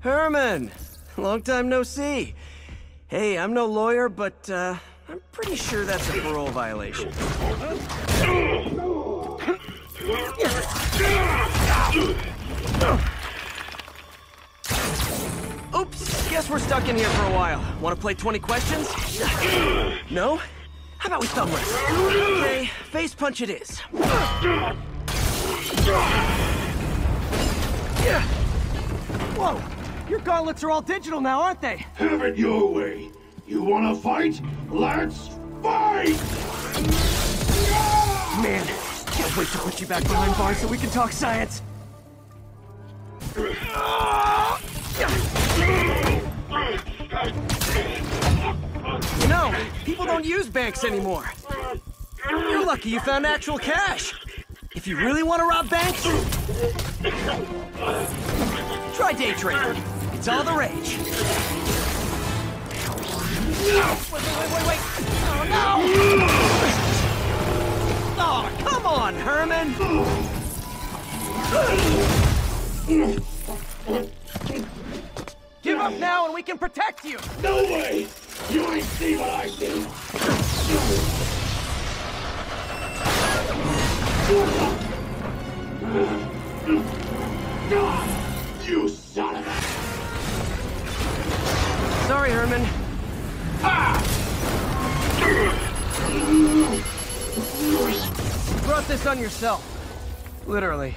Herman! Long time no see. Hey, I'm no lawyer, but uh, I'm pretty sure that's a parole violation. Oops, guess we're stuck in here for a while. Want to play 20 questions? No? How about we thumb wrestle? Okay, face punch it is. Whoa! Your gauntlets are all digital now, aren't they? Have it your way. You wanna fight? Let's fight! Man, can't wait to put you back behind bars so we can talk science. You know, people don't use banks anymore. You're lucky you found actual cash. If you really want to rob banks, try day trading. It's all the rage. Wait, wait, wait, wait, wait! Oh, no! Oh, come on, Herman! Give up now and we can protect you! No way! You ain't see what I see! You Sorry, Herman. You brought this on yourself. Literally.